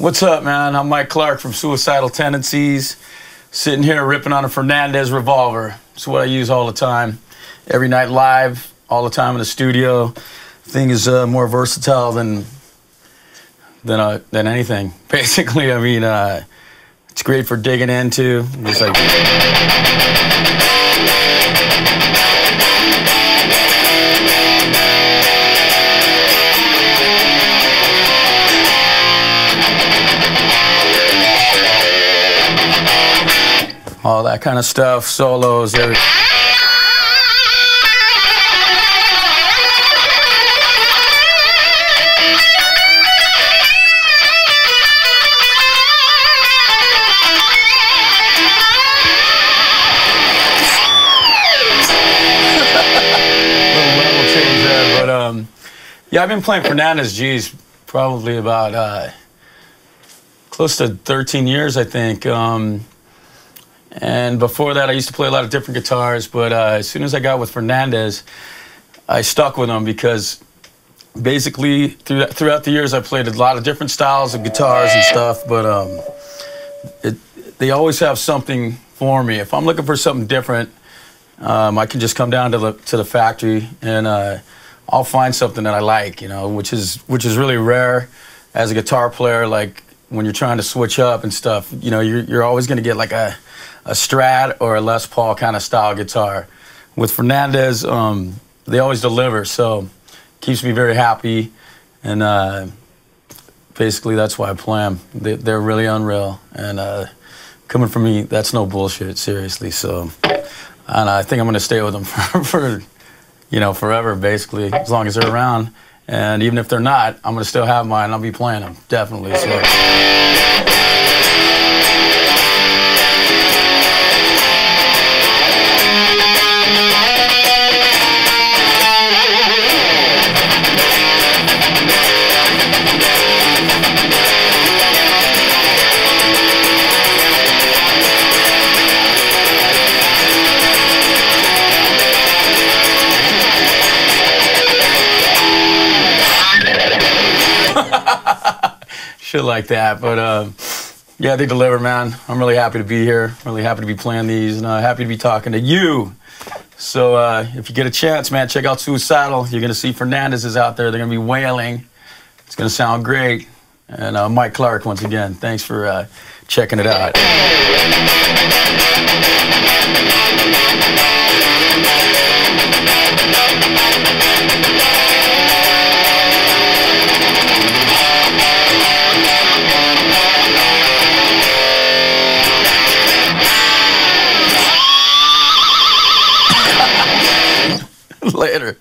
What's up, man? I'm Mike Clark from Suicidal Tendencies. Sitting here ripping on a Fernandes revolver. It's what I use all the time. Every night live, all the time in the studio. Thing is uh, more versatile than than uh, than anything. Basically, I mean, uh, it's great for digging into. Just like. All that kind of stuff, solos, everything. Yeah, I've been playing Fernandes G's probably about uh, close to 13 years, I think. Um, and before that, I used to play a lot of different guitars. But uh, as soon as I got with Fernandes, I stuck with him because basically through, throughout the years, I played a lot of different styles of guitars and stuff. But um, it, they always have something for me. If I'm looking for something different, um, I can just come down to the to the factory and uh, I'll find something that I like. You know, which is which is really rare as a guitar player. Like when you're trying to switch up and stuff, you know, you're you're always going to get like a a Strat or a Les Paul kind of style guitar. With Fernandes, um, they always deliver, so keeps me very happy, and uh, basically that's why I play them. They, are really unreal, and uh, coming from me, that's no bullshit, seriously. So, and I think I'm gonna stay with them for, for you know, forever, basically, as long as they're around. And even if they're not, I'm gonna still have mine. I'll be playing them definitely. So. Shit like that. But uh, yeah, they deliver, man. I'm really happy to be here. Really happy to be playing these, and uh, happy to be talking to you. So uh, if you get a chance, man, check out Suicidal. You're gonna see Fernandes is out there. They're gonna be wailing. It's gonna sound great. And uh, Mike Clark, once again, thanks for uh, checking it out. later.